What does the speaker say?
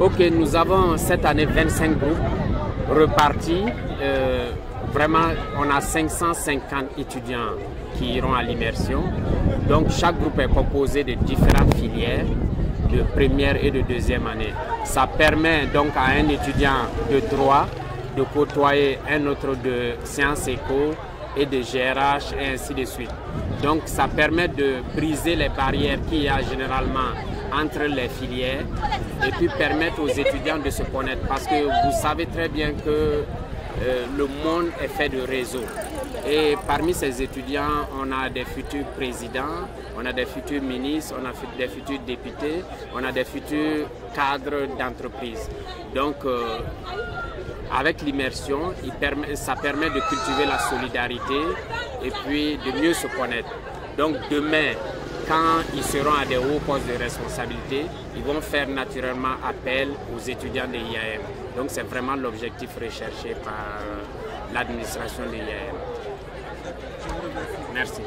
Ok, nous avons cette année 25 groupes repartis. Euh, vraiment, on a 550 étudiants qui iront à l'immersion. Donc chaque groupe est composé de différentes filières de première et de deuxième année. Ça permet donc à un étudiant de droit de côtoyer un autre de sciences éco et de GRH et ainsi de suite. Donc ça permet de briser les barrières qu'il y a généralement entre les filières et puis permettre aux étudiants de se connaître parce que vous savez très bien que euh, le monde est fait de réseaux. Et parmi ces étudiants, on a des futurs présidents, on a des futurs ministres, on a des futurs députés, on a des futurs cadres d'entreprise. Donc, euh, avec l'immersion, ça permet de cultiver la solidarité et puis de mieux se connaître. Donc demain, quand ils seront à des hauts postes de responsabilité, ils vont faire naturellement appel aux étudiants de l'IAM. Donc c'est vraiment l'objectif recherché par l'administration de l'IAM. Merci.